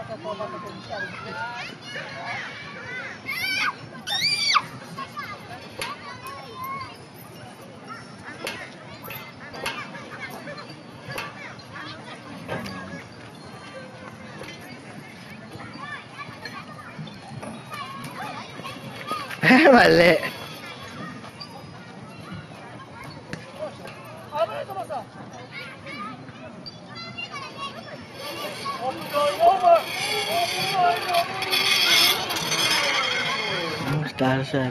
vale. 危ないと思った。但是。